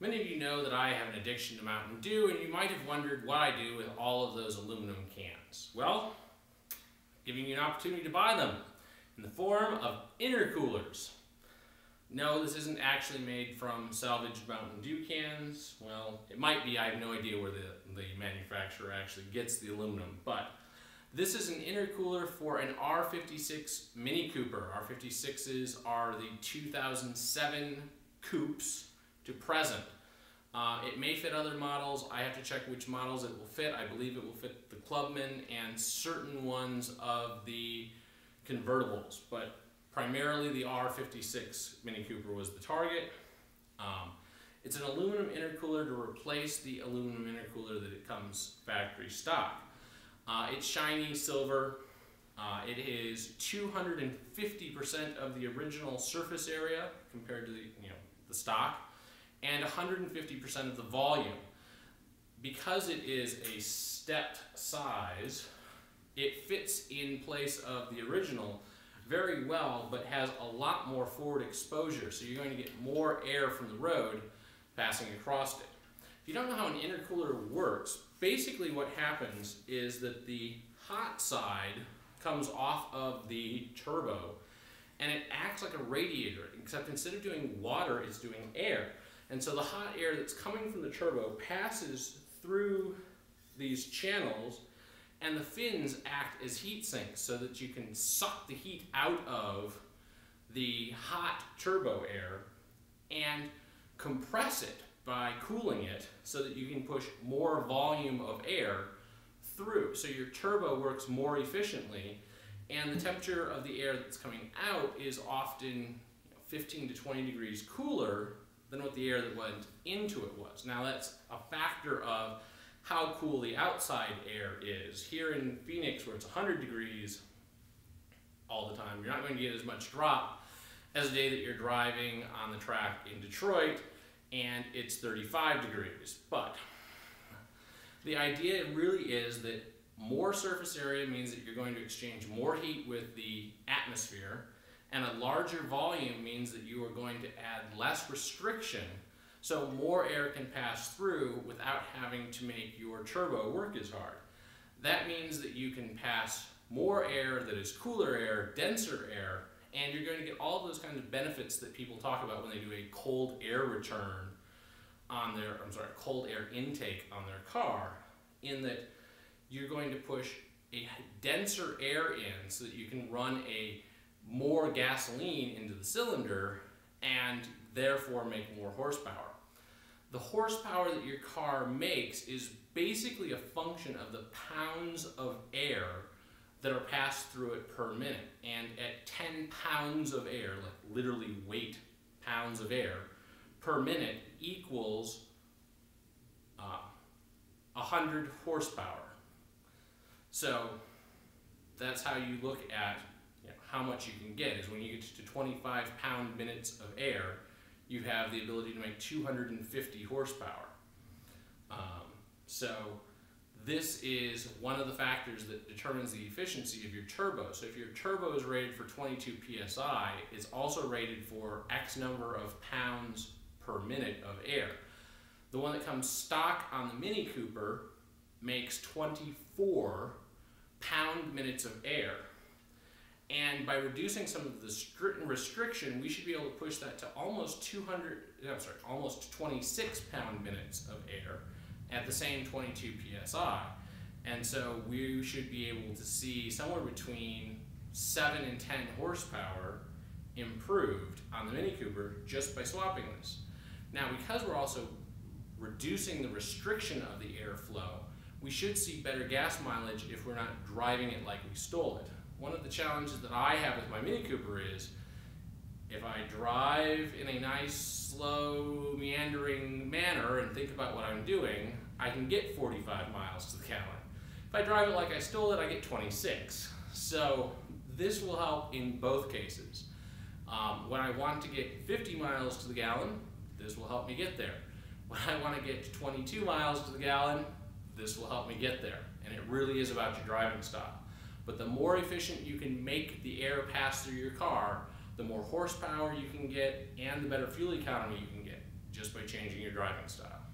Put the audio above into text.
Many of you know that I have an addiction to Mountain Dew, and you might have wondered what I do with all of those aluminum cans. Well, giving you an opportunity to buy them in the form of intercoolers. No, this isn't actually made from salvaged Mountain Dew cans. Well, it might be. I have no idea where the, the manufacturer actually gets the aluminum. But this is an intercooler for an R56 Mini Cooper. R56s are the 2007 coupes to present. Uh, it may fit other models. I have to check which models it will fit. I believe it will fit the Clubman and certain ones of the convertibles, but primarily the R56 Mini Cooper was the target. Um, it's an aluminum intercooler to replace the aluminum intercooler that it comes factory stock. Uh, it's shiny silver. Uh, it is 250% of the original surface area compared to the, you know, the stock and 150% of the volume. Because it is a stepped size, it fits in place of the original very well, but has a lot more forward exposure. So you're going to get more air from the road passing across it. If you don't know how an intercooler works, basically what happens is that the hot side comes off of the turbo and it acts like a radiator, except instead of doing water, it's doing air. And so the hot air that's coming from the turbo passes through these channels and the fins act as heat sinks so that you can suck the heat out of the hot turbo air and compress it by cooling it so that you can push more volume of air through. So your turbo works more efficiently and the temperature of the air that's coming out is often 15 to 20 degrees cooler than what the air that went into it was. Now that's a factor of how cool the outside air is. Here in Phoenix where it's 100 degrees all the time, you're not going to get as much drop as the day that you're driving on the track in Detroit and it's 35 degrees. But the idea really is that more surface area means that you're going to exchange more heat with the atmosphere and a larger volume means that you are going to add less restriction so more air can pass through without having to make your turbo work as hard. That means that you can pass more air that is cooler air, denser air, and you're going to get all those kinds of benefits that people talk about when they do a cold air return on their, I'm sorry, cold air intake on their car, in that you're going to push a denser air in so that you can run a more gasoline into the cylinder and therefore make more horsepower. The horsepower that your car makes is basically a function of the pounds of air that are passed through it per minute. And at 10 pounds of air, like literally weight pounds of air per minute equals uh, 100 horsepower. So that's how you look at how much you can get is when you get to 25 pound minutes of air, you have the ability to make 250 horsepower. Um, so this is one of the factors that determines the efficiency of your turbo. So if your turbo is rated for 22 psi, it's also rated for X number of pounds per minute of air. The one that comes stock on the Mini Cooper makes 24 pound minutes of air. And by reducing some of the restriction, we should be able to push that to almost 200, I'm sorry, almost 26 pound minutes of air at the same 22 psi. And so we should be able to see somewhere between 7 and 10 horsepower improved on the Mini Cooper just by swapping this. Now, because we're also reducing the restriction of the airflow, we should see better gas mileage if we're not driving it like we stole it one of the challenges that I have with my Mini Cooper is if I drive in a nice, slow, meandering manner and think about what I'm doing, I can get 45 miles to the gallon. If I drive it like I stole it, I get 26. So this will help in both cases. Um, when I want to get 50 miles to the gallon, this will help me get there. When I want to get to 22 miles to the gallon, this will help me get there. And it really is about your driving style. But the more efficient you can make the air pass through your car, the more horsepower you can get and the better fuel economy you can get. just by changing your driving style.